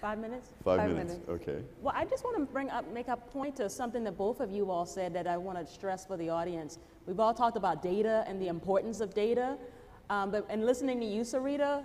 Five minutes? Five, Five minutes. minutes. Okay. Well, I just want to bring up, make a point to something that both of you all said that I want to stress for the audience. We've all talked about data and the importance of data, um, but in listening to you, Sarita,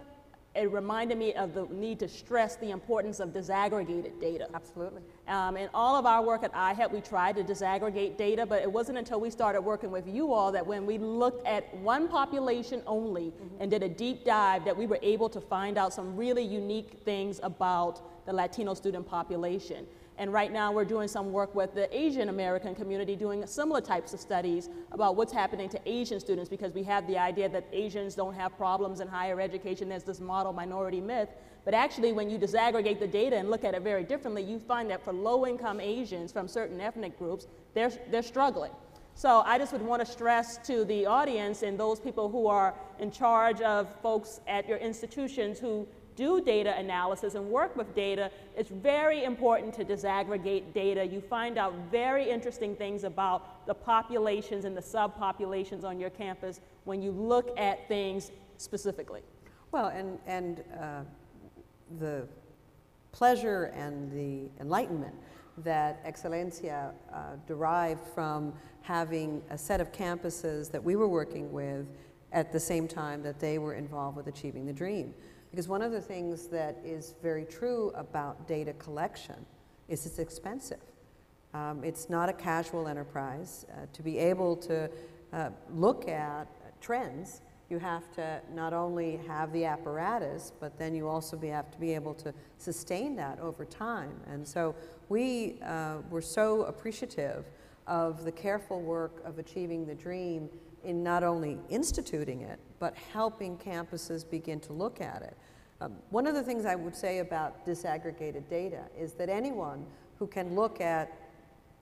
it reminded me of the need to stress the importance of disaggregated data. Absolutely. Um, in all of our work at IHEP, we tried to disaggregate data, but it wasn't until we started working with you all that when we looked at one population only and did a deep dive that we were able to find out some really unique things about the Latino student population. And right now we're doing some work with the Asian American community doing similar types of studies about what's happening to Asian students because we have the idea that Asians don't have problems in higher education. There's this model minority myth. But actually, when you disaggregate the data and look at it very differently, you find that for low income Asians from certain ethnic groups, they're, they're struggling. So I just would want to stress to the audience and those people who are in charge of folks at your institutions who do data analysis and work with data, it's very important to disaggregate data. You find out very interesting things about the populations and the subpopulations on your campus when you look at things specifically. Well, and, and uh, the pleasure and the enlightenment that Excelencia uh, derived from having a set of campuses that we were working with at the same time that they were involved with achieving the dream. Because one of the things that is very true about data collection is it's expensive. Um, it's not a casual enterprise. Uh, to be able to uh, look at trends, you have to not only have the apparatus, but then you also be, have to be able to sustain that over time. And so we uh, were so appreciative of the careful work of achieving the dream in not only instituting it, but helping campuses begin to look at it. Um, one of the things I would say about disaggregated data is that anyone who can look at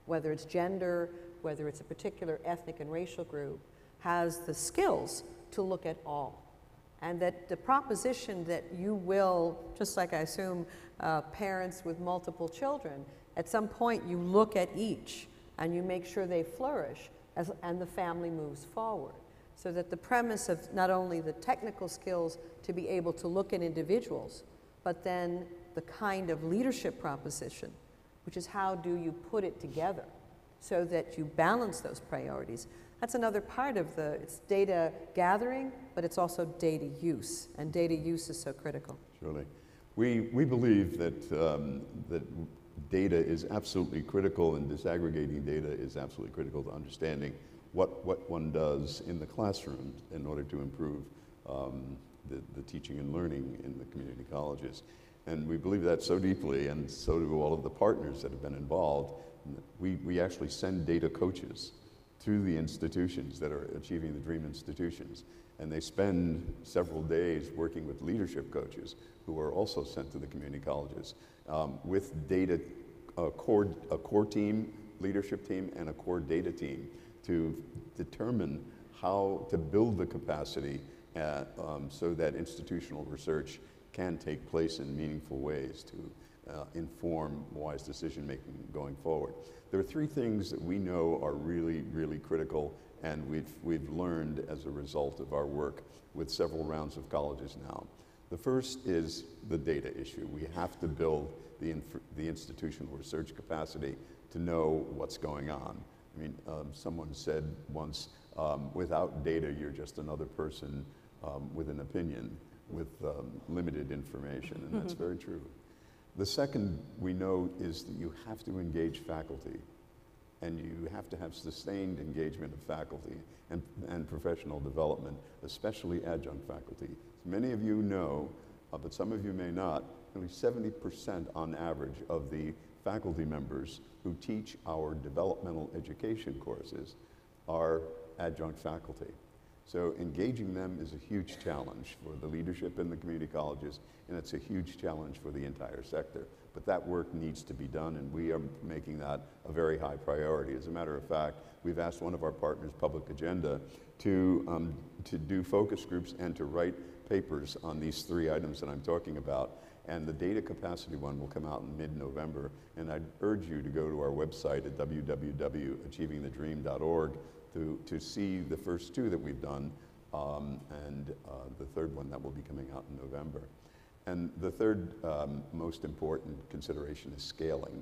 whether it's gender, whether it's a particular ethnic and racial group, has the skills to look at all. And that the proposition that you will, just like I assume uh, parents with multiple children, at some point you look at each and you make sure they flourish as, and the family moves forward. So that the premise of not only the technical skills to be able to look at individuals, but then the kind of leadership proposition, which is how do you put it together so that you balance those priorities. That's another part of the, it's data gathering, but it's also data use, and data use is so critical. Surely. We, we believe that, um, that data is absolutely critical and disaggregating data is absolutely critical to understanding what, what one does in the classroom in order to improve um, the, the teaching and learning in the community colleges. And we believe that so deeply, and so do all of the partners that have been involved. We, we actually send data coaches to the institutions that are achieving the dream institutions. And they spend several days working with leadership coaches who are also sent to the community colleges um, with data, a core, a core team, leadership team, and a core data team to determine how to build the capacity at, um, so that institutional research can take place in meaningful ways to uh, inform wise decision making going forward. There are three things that we know are really, really critical, and we've, we've learned as a result of our work with several rounds of colleges now. The first is the data issue. We have to build the, the institutional research capacity to know what's going on. I mean, um, someone said once, um, without data, you're just another person um, with an opinion, with um, limited information, and that's very true. The second we know is that you have to engage faculty, and you have to have sustained engagement of faculty and, and professional development, especially adjunct faculty. As many of you know, uh, but some of you may not, nearly 70% on average of the faculty members who teach our developmental education courses are adjunct faculty. So engaging them is a huge challenge for the leadership in the community colleges, and it's a huge challenge for the entire sector. But that work needs to be done, and we are making that a very high priority. As a matter of fact, we've asked one of our partners, Public Agenda, to, um, to do focus groups and to write papers on these three items that I'm talking about. And the data capacity one will come out in mid-November. And I'd urge you to go to our website at www.achievingthedream.org to, to see the first two that we've done um, and uh, the third one that will be coming out in November. And the third um, most important consideration is scaling.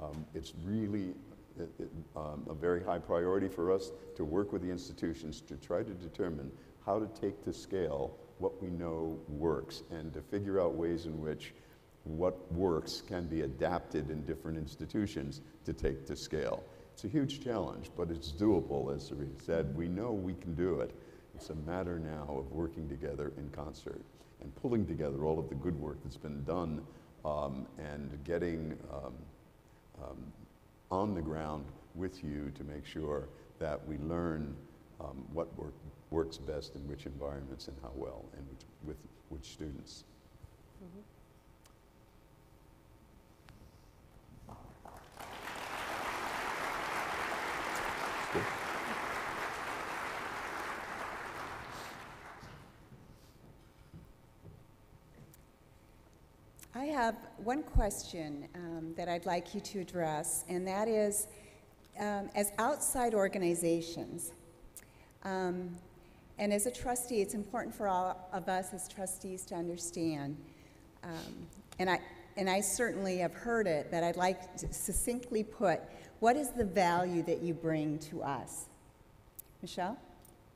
Um, it's really it, it, um, a very high priority for us to work with the institutions to try to determine how to take to scale what we know works and to figure out ways in which what works can be adapted in different institutions to take to scale. It's a huge challenge, but it's doable, as Sarita said. We know we can do it. It's a matter now of working together in concert and pulling together all of the good work that's been done um, and getting um, um, on the ground with you to make sure that we learn um, what work, works best in which environments and how well and which, with which students. Good. Have one question um, that I'd like you to address, and that is um, as outside organizations, um, and as a trustee, it's important for all of us as trustees to understand, um, and, I, and I certainly have heard it, but I'd like to succinctly put what is the value that you bring to us? Michelle?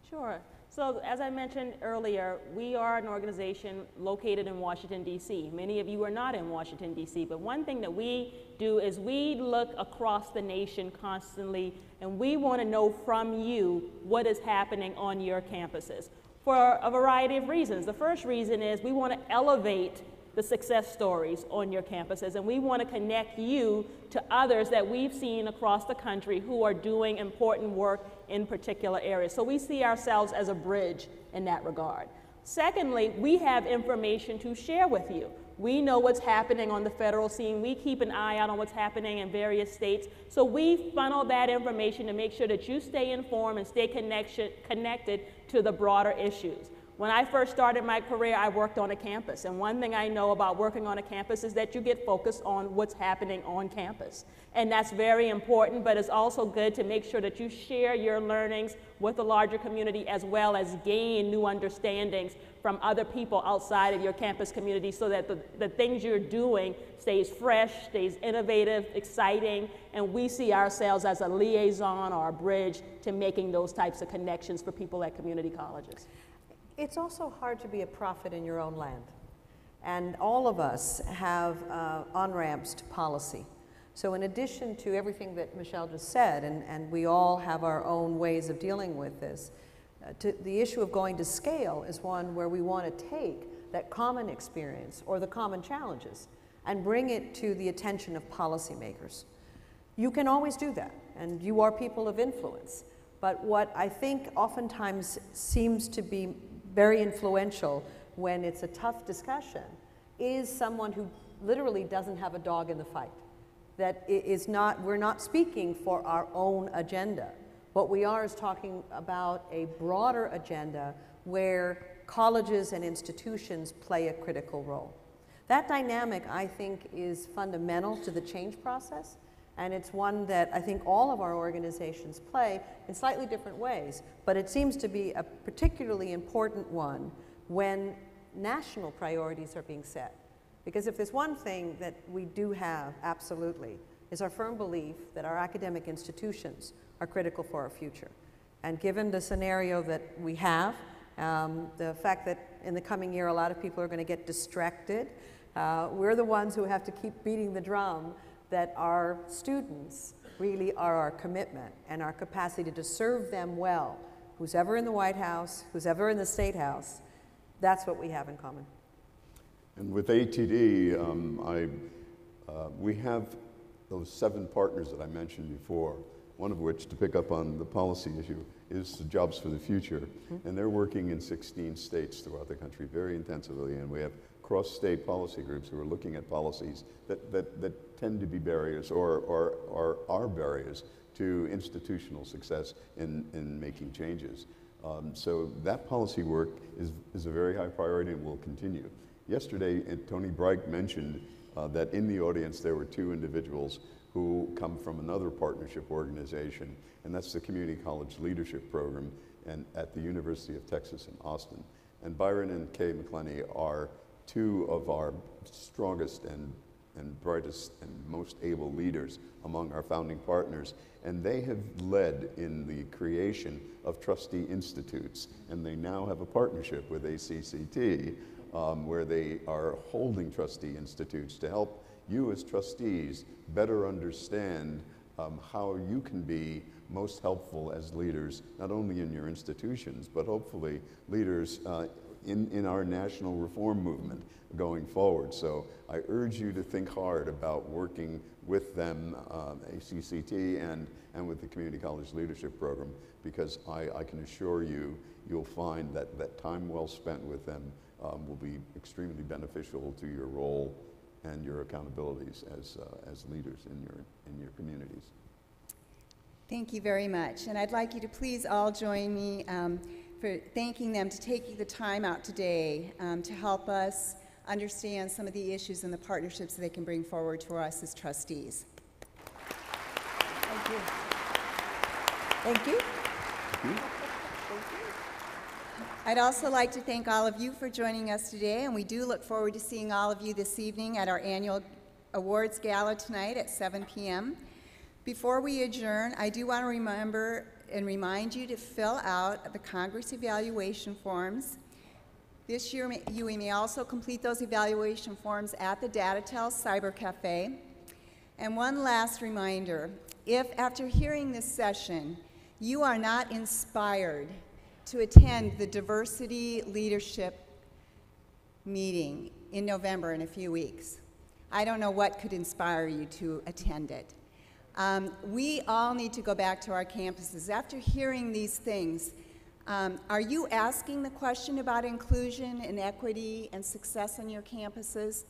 Sure. So as I mentioned earlier, we are an organization located in Washington, D.C. Many of you are not in Washington, D.C., but one thing that we do is we look across the nation constantly and we want to know from you what is happening on your campuses for a variety of reasons. The first reason is we want to elevate the success stories on your campuses, and we want to connect you to others that we've seen across the country who are doing important work in particular areas. So we see ourselves as a bridge in that regard. Secondly, we have information to share with you. We know what's happening on the federal scene. We keep an eye out on what's happening in various states. So we funnel that information to make sure that you stay informed and stay connection, connected to the broader issues. When I first started my career, I worked on a campus. And one thing I know about working on a campus is that you get focused on what's happening on campus. And that's very important, but it's also good to make sure that you share your learnings with the larger community as well as gain new understandings from other people outside of your campus community so that the, the things you're doing stays fresh, stays innovative, exciting, and we see ourselves as a liaison or a bridge to making those types of connections for people at community colleges. It's also hard to be a prophet in your own land. And all of us have uh, on ramps to policy. So, in addition to everything that Michelle just said, and, and we all have our own ways of dealing with this, uh, to, the issue of going to scale is one where we want to take that common experience or the common challenges and bring it to the attention of policymakers. You can always do that, and you are people of influence. But what I think oftentimes seems to be very influential when it's a tough discussion is someone who literally doesn't have a dog in the fight. That is not, we're not speaking for our own agenda. What we are is talking about a broader agenda where colleges and institutions play a critical role. That dynamic, I think, is fundamental to the change process, and it's one that I think all of our organizations play in slightly different ways, but it seems to be a particularly important one when national priorities are being set. Because if there's one thing that we do have, absolutely, is our firm belief that our academic institutions are critical for our future. And given the scenario that we have, um, the fact that in the coming year a lot of people are going to get distracted, uh, we're the ones who have to keep beating the drum that our students really are our commitment and our capacity to serve them well. Who's ever in the White House, who's ever in the State House, that's what we have in common. And with ATD, um, I, uh, we have those seven partners that I mentioned before, one of which, to pick up on the policy issue, is the Jobs for the Future. Mm-hmm. And they're working in 16 states throughout the country very intensively. And we have cross-state policy groups who are looking at policies that, that, that tend to be barriers or, or, or are barriers to institutional success in, in making changes. Um, so that policy work is, is a very high priority and will continue. Yesterday, uh, Tony Bright mentioned uh, that in the audience there were two individuals who come from another partnership organization, and that's the Community College Leadership Program and at the University of Texas in Austin. And Byron and Kay McClenney are two of our strongest and, and brightest and most able leaders among our founding partners. And they have led in the creation of trustee institutes. And they now have a partnership with ACCT um, where they are holding trustee institutes to help you as trustees better understand um, how you can be most helpful as leaders, not only in your institutions, but hopefully leaders uh, in, in our national reform movement going forward. So I urge you to think hard about working with them, um, ACCT, and, and with the Community College Leadership Program, because I, I can assure you, you'll find that, that time well spent with them um, will be extremely beneficial to your role and your accountabilities as, uh, as leaders in your, in your communities. Thank you very much. And I'd like you to please all join me um, for thanking them to taking the time out today um, to help us understand some of the issues and the partnerships that they can bring forward to us as trustees. Thank you. Thank you. I'd also like to thank all of you for joining us today, and we do look forward to seeing all of you this evening at our annual awards gala tonight at 7 p.m. Before we adjourn, I do want to remember and remind you to fill out the Congress evaluation forms. This year, you may also complete those evaluation forms at the DataTel Cyber Cafe. And one last reminder, if after hearing this session, you are not inspired to attend the Diversity Leadership meeting in November in a few weeks, I don't know what could inspire you to attend it. Um, we all need to go back to our campuses. After hearing these things, um, are you asking the question about inclusion and equity and success on your campuses?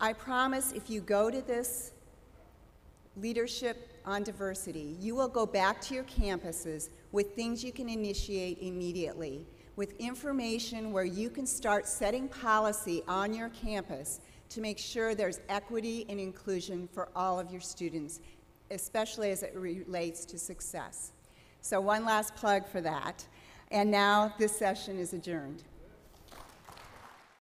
I promise if you go to this leadership on diversity, you will go back to your campuses with things you can initiate immediately, with information where you can start setting policy on your campus to make sure there's equity and inclusion for all of your students, especially as it relates to success. So, one last plug for that. And now this session is adjourned.